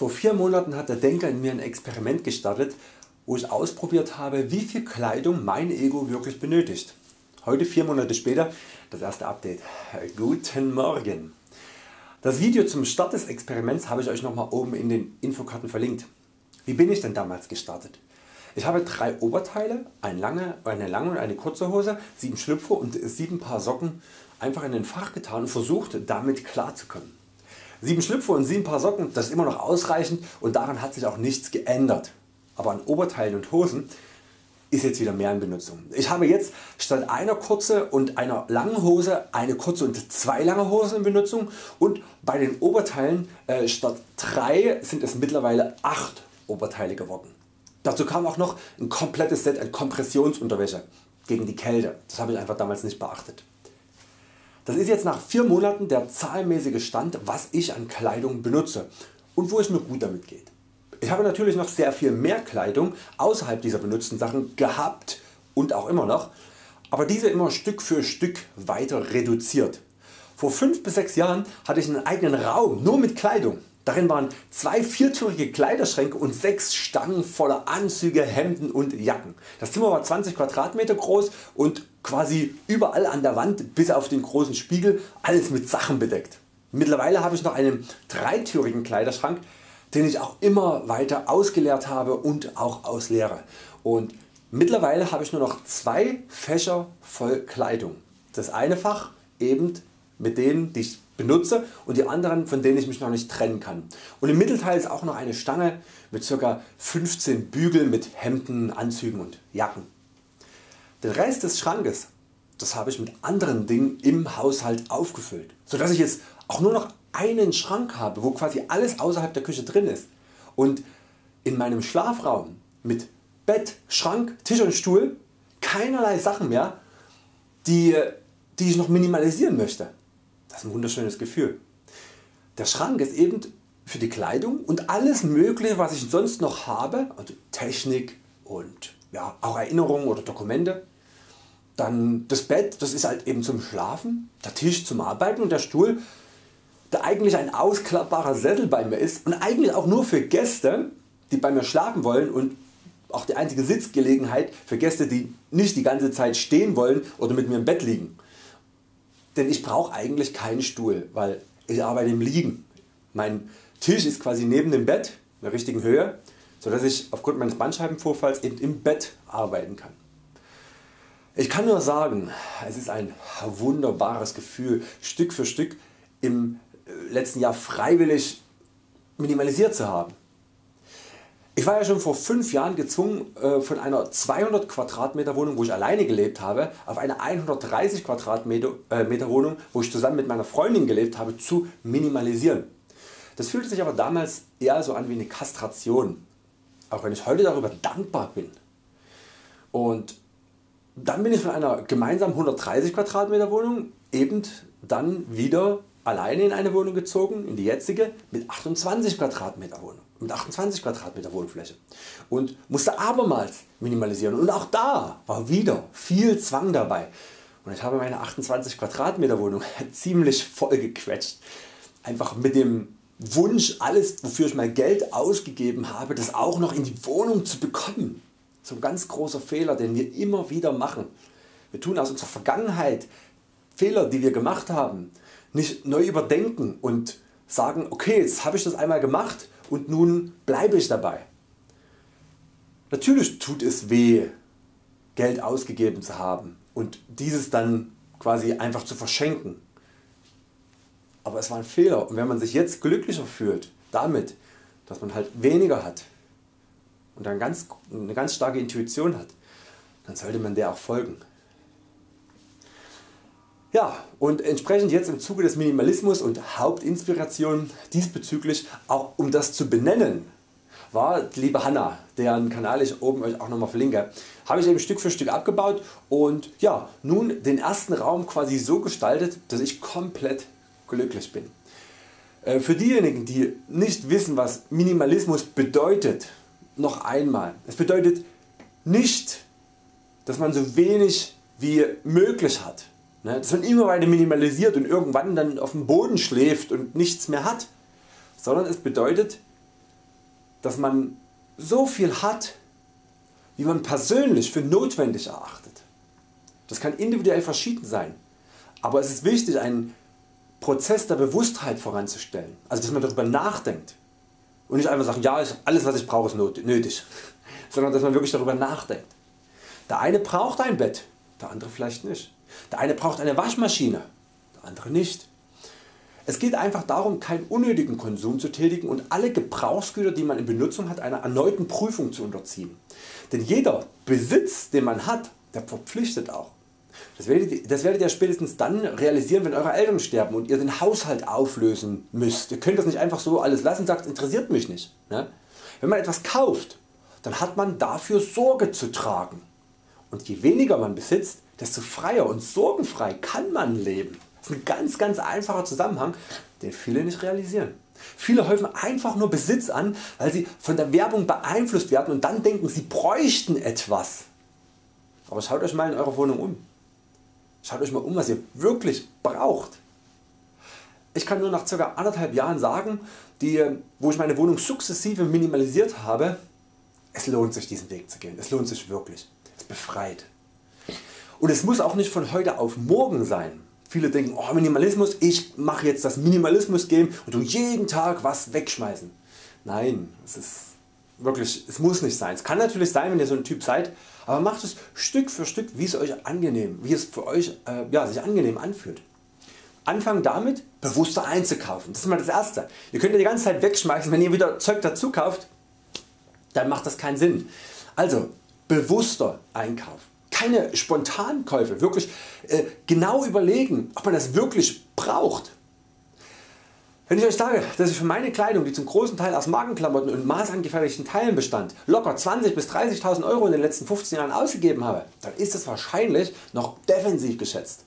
Vor vier Monaten hat der Denker in mir ein Experiment gestartet, wo ich ausprobiert habe wie viel Kleidung mein Ego wirklich benötigt. Heute vier Monate später das erste Update. Guten Morgen. Das Video zum Start des Experiments habe ich Euch nochmal oben in den Infokarten verlinkt. Wie bin ich denn damals gestartet? Ich habe drei Oberteile, eine lange, und eine kurze Hose, sieben Schlüpfer und sieben Paar Socken einfach in den Fach getan und versucht damit klarzukommen. 7 Schlüpfer und 7 Paar Socken, das ist immer noch ausreichend und daran hat sich auch nichts geändert. Aber an Oberteilen und Hosen ist jetzt wieder mehr in Benutzung. Ich habe jetzt statt einer kurze und einer langen Hose eine kurze und zwei lange Hosen in Benutzung und bei den Oberteilen äh, statt 3 sind es mittlerweile 8 Oberteile geworden. Dazu kam auch noch ein komplettes Set an Kompressionsunterwäsche gegen die Kälte. Das habe ich einfach damals nicht beachtet. Das ist jetzt nach 4 Monaten der zahlenmäßige Stand was ich an Kleidung benutze und wo es mir gut damit geht. Ich habe natürlich noch sehr viel mehr Kleidung außerhalb dieser benutzten Sachen gehabt und auch immer noch, aber diese immer Stück für Stück weiter reduziert. Vor 5 bis 6 Jahren hatte ich einen eigenen Raum nur mit Kleidung. Darin waren zwei viertürige Kleiderschränke und sechs Stangen voller Anzüge, Hemden und Jacken. Das Zimmer war 20 Quadratmeter groß und quasi überall an der Wand bis auf den großen Spiegel alles mit Sachen bedeckt. Mittlerweile habe ich noch einen dreitürigen Kleiderschrank den ich auch immer weiter ausgeleert habe und auch ausleere. Und mittlerweile habe ich nur noch zwei Fächer voll Kleidung. Das eine Fach eben mit denen die ich benutze und die anderen von denen ich mich noch nicht trennen kann. Und im Mittelteil ist auch noch eine Stange mit ca. 15 Bügeln mit Hemden, Anzügen und Jacken. Den Rest des Schrankes das habe ich mit anderen Dingen im Haushalt aufgefüllt, sodass ich jetzt auch nur noch einen Schrank habe, wo quasi alles außerhalb der Küche drin ist. Und in meinem Schlafraum mit Bett, Schrank, Tisch und Stuhl keinerlei Sachen mehr, die, die ich noch minimalisieren möchte. Das ist ein wunderschönes Gefühl. Der Schrank ist eben für die Kleidung und alles mögliche was ich sonst noch habe, also Technik und ja, auch Erinnerungen oder Dokumente. Dann das Bett, das ist halt eben zum Schlafen, der Tisch zum Arbeiten und der Stuhl, der eigentlich ein ausklappbarer Sessel bei mir ist und eigentlich auch nur für Gäste die bei mir schlafen wollen und auch die einzige Sitzgelegenheit für Gäste die nicht die ganze Zeit stehen wollen oder mit mir im Bett liegen. Denn ich brauche eigentlich keinen Stuhl, weil ich arbeite im Liegen. Mein Tisch ist quasi neben dem Bett in der richtigen Höhe, so dass ich aufgrund meines Bandscheibenvorfalls eben im Bett arbeiten kann. Ich kann nur sagen, es ist ein wunderbares Gefühl Stück für Stück im äh, letzten Jahr freiwillig minimalisiert zu haben. Ich war ja schon vor 5 Jahren gezwungen äh, von einer 200 Quadratmeter Wohnung wo ich alleine gelebt habe auf eine 130 Quadratmeter äh, Wohnung wo ich zusammen mit meiner Freundin gelebt habe zu minimalisieren. Das fühlte sich aber damals eher so an wie eine Kastration, auch wenn ich heute darüber dankbar bin. Und dann bin ich von einer gemeinsamen 130 Quadratmeter Wohnung eben dann wieder alleine in eine Wohnung gezogen, in die jetzige mit 28 Quadratmeter Wohnung, mit 28 Quadratmeter Wohnfläche und musste abermals minimalisieren und auch da war wieder viel Zwang dabei und ich habe meine 28 Quadratmeter Wohnung ziemlich voll gequetscht, einfach mit dem Wunsch alles wofür ich mein Geld ausgegeben habe das auch noch in die Wohnung zu bekommen. So ein ganz großer Fehler den wir immer wieder machen. Wir tun aus unserer Vergangenheit Fehler die wir gemacht haben nicht neu überdenken und sagen okay jetzt habe ich das einmal gemacht und nun bleibe ich dabei. Natürlich tut es weh Geld ausgegeben zu haben und dieses dann quasi einfach zu verschenken. Aber es war ein Fehler und wenn man sich jetzt glücklicher fühlt damit dass man halt weniger hat und dann ganz, eine ganz starke Intuition hat, dann sollte man der auch folgen. Ja, und entsprechend jetzt im Zuge des Minimalismus und Hauptinspiration diesbezüglich auch um das zu benennen war liebe Hanna, deren Kanal ich oben euch auch nochmal verlinke, habe ich eben Stück für Stück abgebaut und ja, nun den ersten Raum quasi so gestaltet, dass ich komplett glücklich bin. Äh, für diejenigen die nicht wissen was Minimalismus bedeutet, noch einmal. Es bedeutet nicht dass man so wenig wie möglich hat? Dass man immer weiter minimalisiert und irgendwann dann auf dem Boden schläft und nichts mehr hat, sondern es bedeutet dass man so viel hat wie man persönlich für notwendig erachtet. Das kann individuell verschieden sein, aber es ist wichtig einen Prozess der Bewusstheit voranzustellen, also dass man darüber nachdenkt und nicht einfach sagt, ja alles was ich brauche ist nötig, sondern dass man wirklich darüber nachdenkt. Der eine braucht ein Bett, der andere vielleicht nicht. Der eine braucht eine Waschmaschine, der andere nicht. Es geht einfach darum keinen unnötigen Konsum zu tätigen und alle Gebrauchsgüter die man in Benutzung hat einer erneuten Prüfung zu unterziehen. Denn jeder Besitz den man hat, der verpflichtet auch. Das werdet, das werdet ihr spätestens dann realisieren wenn eure Eltern sterben und ihr den Haushalt auflösen müsst. Ihr könnt das nicht einfach so alles lassen und sagt interessiert mich nicht. Ne? Wenn man etwas kauft, dann hat man dafür Sorge zu tragen. Und je weniger man besitzt, desto freier und sorgenfrei kann man leben. Das ist ein ganz ganz einfacher Zusammenhang, den viele nicht realisieren. Viele häufen einfach nur Besitz an, weil sie von der Werbung beeinflusst werden und dann denken sie bräuchten etwas. Aber schaut Euch mal in eurer Wohnung um. Schaut Euch mal um was ihr wirklich braucht. Ich kann nur nach ca. anderthalb Jahren sagen, die, wo ich meine Wohnung sukzessive minimalisiert habe, es lohnt sich diesen Weg zu gehen. Es lohnt sich wirklich. Es befreit. Und es muss auch nicht von heute auf morgen sein. Viele denken oh Minimalismus, ich mache jetzt das Minimalismus Game und tu jeden Tag was wegschmeißen. Nein, es ist wirklich, es muss nicht sein. Es kann natürlich sein wenn ihr so ein Typ seid, aber macht es Stück für Stück wie es euch angenehm, wie es für euch äh, ja, sich angenehm anfühlt. Anfangen damit bewusster einzukaufen. Das ist mal das erste. Ihr könnt ja die ganze Zeit wegschmeißen, wenn ihr wieder Zeug dazu kauft, dann macht das keinen Sinn. Also bewusster einkaufen keine Spontankäufe, wirklich äh, genau überlegen ob man das wirklich braucht. Wenn ich Euch sage dass ich für meine Kleidung die zum großen Teil aus Markenklamotten und maßangefertigten Teilen bestand locker 20 bis 30.000 Euro in den letzten 15 Jahren ausgegeben habe, dann ist das wahrscheinlich noch defensiv geschätzt.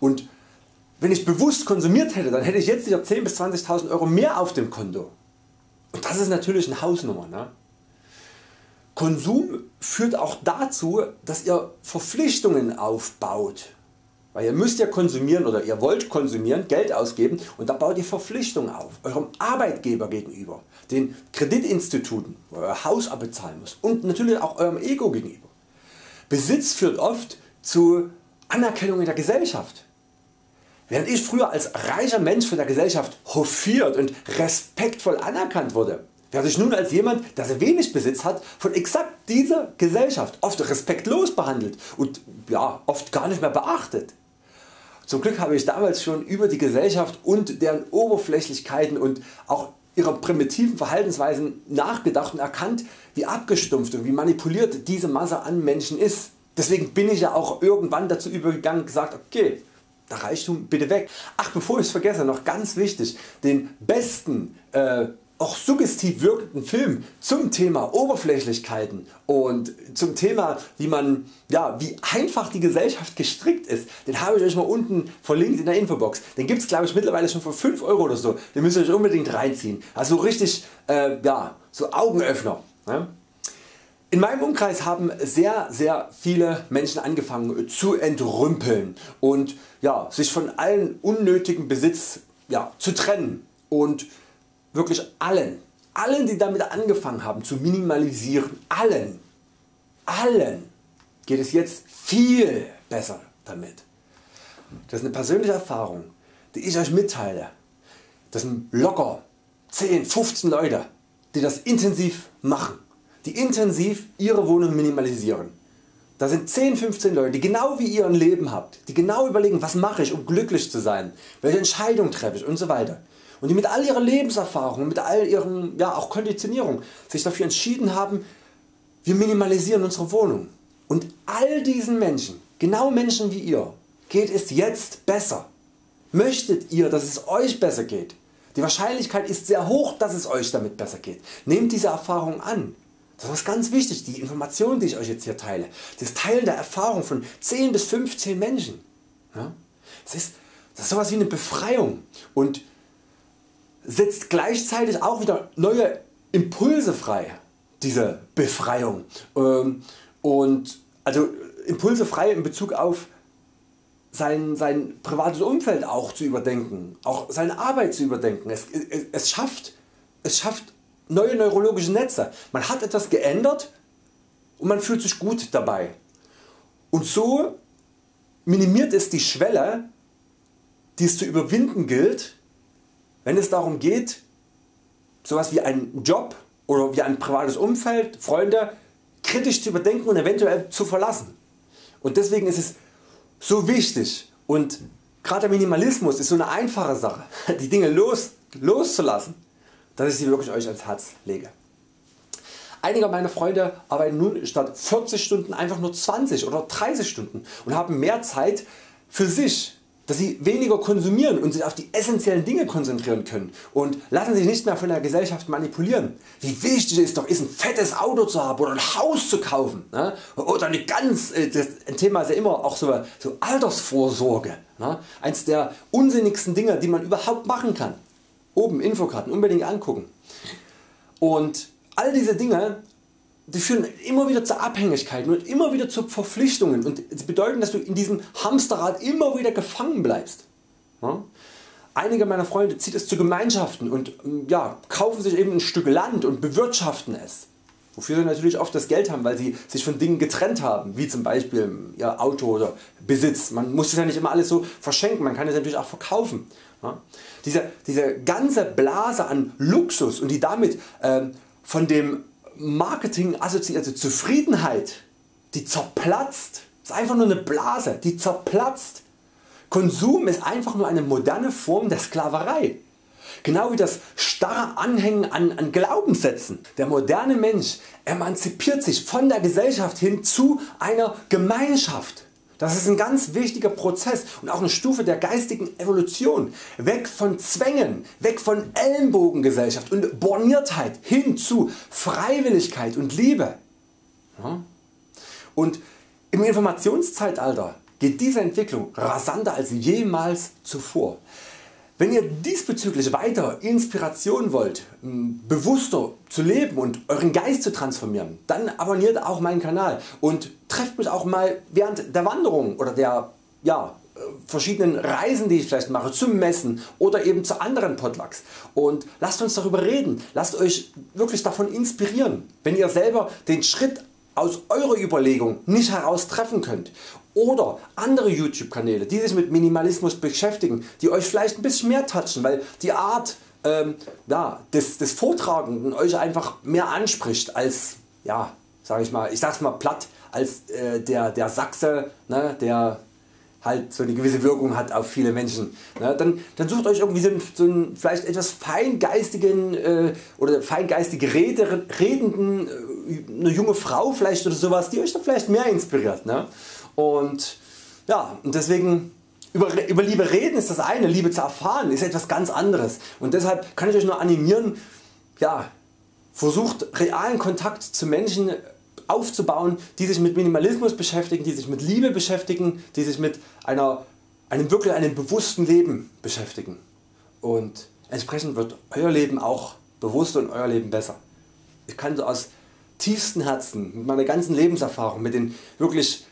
Und wenn ich bewusst konsumiert hätte, dann hätte ich jetzt wieder 10 bis 20.000 Euro mehr auf dem Konto. Und das ist natürlich eine Hausnummer. Ne? Konsum führt auch dazu, dass ihr Verpflichtungen aufbaut. Weil ihr müsst ja konsumieren oder ihr wollt konsumieren, Geld ausgeben und da baut ihr Verpflichtungen auf. Eurem Arbeitgeber gegenüber, den Kreditinstituten, wo euer Haus abbezahlen muss und natürlich auch eurem Ego gegenüber. Besitz führt oft zu Anerkennung in der Gesellschaft. Während ich früher als reicher Mensch von der Gesellschaft hofiert und respektvoll anerkannt wurde, werde ich nun als jemand der sehr wenig Besitz hat von exakt dieser Gesellschaft oft respektlos behandelt und ja, oft gar nicht mehr beachtet. Zum Glück habe ich damals schon über die Gesellschaft und deren Oberflächlichkeiten und auch ihrer primitiven Verhaltensweisen nachgedacht und erkannt wie abgestumpft und wie manipuliert diese Masse an Menschen ist. Deswegen bin ich ja auch irgendwann dazu übergegangen und gesagt okay der Reichtum bitte weg. Ach bevor ich es vergesse noch ganz wichtig, den besten äh, auch suggestiv wirkenden Film zum Thema Oberflächlichkeiten und zum Thema wie, man, ja, wie einfach die Gesellschaft gestrickt ist, den habe ich Euch mal unten verlinkt in der Infobox. Den gibt es glaube ich mittlerweile schon für 5 Euro oder so, den müsst ihr Euch unbedingt reinziehen. Also richtig äh, ja, so Augenöffner. Ne? In meinem Umkreis haben sehr sehr viele Menschen angefangen zu entrümpeln und ja, sich von allen unnötigen Besitz ja, zu trennen und wirklich allen, allen die damit angefangen haben zu minimalisieren, allen, allen geht es jetzt viel besser damit. Das ist eine persönliche Erfahrung die ich Euch mitteile. Das sind locker 10, 15 Leute die das intensiv machen, die intensiv ihre Wohnung minimalisieren. Da sind 10, 15 Leute die genau wie ihr ein Leben habt, die genau überlegen was mache ich um glücklich zu sein, welche Entscheidung treffe ich und so weiter und die mit all ihrer Lebenserfahrung, mit all ihren ja, auch Konditionierung sich dafür entschieden haben, wir minimalisieren unsere Wohnung. Und all diesen Menschen, genau Menschen wie ihr, geht es jetzt besser. Möchtet ihr dass es Euch besser geht? Die Wahrscheinlichkeit ist sehr hoch dass es Euch damit besser geht. Nehmt diese Erfahrung an. Das ist ganz wichtig, die Informationen die ich Euch jetzt hier teile. Das Teilen der Erfahrung von 10 bis 15 Menschen. Ja? Das, ist, das ist sowas wie eine Befreiung und setzt gleichzeitig auch wieder neue Impulse frei, diese Befreiung. Ähm, und also Impulse frei in Bezug auf sein, sein privates Umfeld auch zu überdenken, auch seine Arbeit zu überdenken. Es, es, es, schafft, es schafft neue neurologische Netze. Man hat etwas geändert und man fühlt sich gut dabei. Und so minimiert es die Schwelle die es zu überwinden gilt, wenn es darum geht sowas wie einen Job oder wie ein privates Umfeld, Freunde kritisch zu überdenken und eventuell zu verlassen. Und deswegen ist es so wichtig und gerade der Minimalismus ist so eine einfache Sache, die Dinge los, loszulassen, dass ich sie wirklich Euch ans Herz lege. Einige meiner Freunde arbeiten nun statt 40 Stunden einfach nur 20 oder 30 Stunden und haben mehr Zeit für sich dass sie weniger konsumieren und sich auf die essentiellen Dinge konzentrieren können und lassen sich nicht mehr von der Gesellschaft manipulieren. Wie wichtig es doch ist ein fettes Auto zu haben oder ein Haus zu kaufen ne? oder eine ganz, äh, das Thema ist ja immer auch so, so Altersvorsorge. Ne? Eins der unsinnigsten Dinge die man überhaupt machen kann. Oben Infokarten unbedingt angucken. Und all diese Dinge die führen immer wieder zu Abhängigkeiten und immer wieder zu Verpflichtungen und das bedeutet dass du in diesem Hamsterrad immer wieder gefangen bleibst. Ja? Einige meiner Freunde zieht es zu Gemeinschaften und ähm, ja, kaufen sich eben ein Stück Land und bewirtschaften es. Wofür sie natürlich oft das Geld haben, weil sie sich von Dingen getrennt haben, wie zum Beispiel ähm, ihr Auto oder Besitz. Man muss es ja nicht immer alles so verschenken, man kann es natürlich auch verkaufen. Ja? Diese, diese ganze Blase an Luxus und die damit ähm, von dem Marketing assoziierte Zufriedenheit, die zerplatzt. Ist einfach nur eine Blase, die zerplatzt. Konsum ist einfach nur eine moderne Form der Sklaverei. Genau wie das starre Anhängen an, an Glaubenssätzen. Der moderne Mensch emanzipiert sich von der Gesellschaft hin zu einer Gemeinschaft. Das ist ein ganz wichtiger Prozess und auch eine Stufe der geistigen Evolution. Weg von Zwängen, weg von Ellenbogengesellschaft und Borniertheit hin zu Freiwilligkeit und Liebe. Und im Informationszeitalter geht diese Entwicklung rasanter als jemals zuvor. Wenn ihr diesbezüglich weiter Inspiration wollt, bewusster zu leben und Euren Geist zu transformieren, dann abonniert auch meinen Kanal und trefft mich auch mal während der Wanderung oder der ja, äh, verschiedenen Reisen die ich vielleicht mache zum Messen oder eben zu anderen Potlucks. Und lasst uns darüber reden, lasst Euch wirklich davon inspirieren, wenn ihr selber den Schritt aus eurer Überlegung nicht heraus treffen könnt oder andere YouTube Kanäle die sich mit Minimalismus beschäftigen, die Euch vielleicht ein bisschen mehr touchen, weil die Art ähm, ja, des, des Vortragenden Euch einfach mehr anspricht als ja, sag ich mal, ich sag's mal platt, als äh, der, der Sachse, ne, der halt so eine gewisse Wirkung hat auf viele Menschen. Ne, dann, dann sucht Euch irgendwie so einen, so einen vielleicht etwas feingeistigen äh, oder feingeistig redenden, äh, eine junge Frau vielleicht oder sowas, die Euch da vielleicht mehr inspiriert. Ne? Und ja, und deswegen über, über Liebe reden ist das eine, Liebe zu erfahren ist etwas ganz anderes. Und deshalb kann ich Euch nur animieren, ja, versucht realen Kontakt zu Menschen aufzubauen, die sich mit Minimalismus beschäftigen, die sich mit Liebe beschäftigen, die sich mit einer, einem wirklich einem bewussten Leben beschäftigen. Und entsprechend wird Euer Leben auch bewusster und Euer Leben besser. Ich kann so aus tiefstem Herzen, mit meiner ganzen Lebenserfahrung, mit den wirklich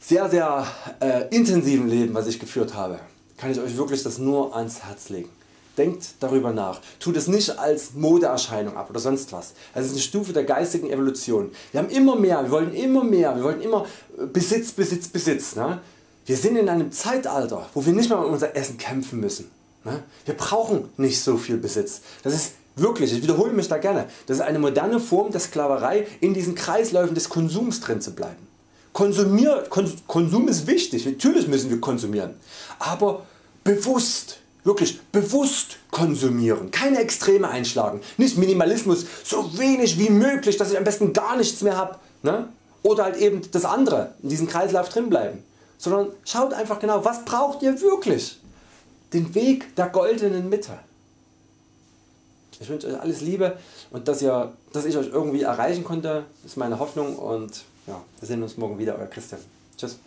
sehr sehr äh, intensiven Leben was ich geführt habe, kann ich Euch wirklich das nur ans Herz legen. Denkt darüber nach, tut es nicht als Modeerscheinung ab oder sonst was. Es ist eine Stufe der geistigen Evolution. Wir haben immer mehr, wir wollen immer mehr, wir wollen immer äh, Besitz, Besitz, Besitz. Ne? Wir sind in einem Zeitalter wo wir nicht mehr um unser Essen kämpfen müssen. Ne? Wir brauchen nicht so viel Besitz. Das ist wirklich, ich wiederhole mich da gerne, das ist eine moderne Form der Sklaverei in diesen Kreisläufen des Konsums drin zu bleiben. Konsumier, Konsum ist wichtig, natürlich müssen wir konsumieren, aber bewusst wirklich bewusst konsumieren, keine Extreme einschlagen, nicht Minimalismus, so wenig wie möglich, dass ich am besten gar nichts mehr habe ne? oder halt eben das andere, in diesem Kreislauf drin bleiben, sondern schaut einfach genau was braucht ihr wirklich, den Weg der goldenen Mitte. Ich wünsche Euch alles Liebe und dass, ihr, dass ich Euch irgendwie erreichen konnte, ist meine Hoffnung und ja, wir sehen uns morgen wieder, Euer Christian. Tschüss.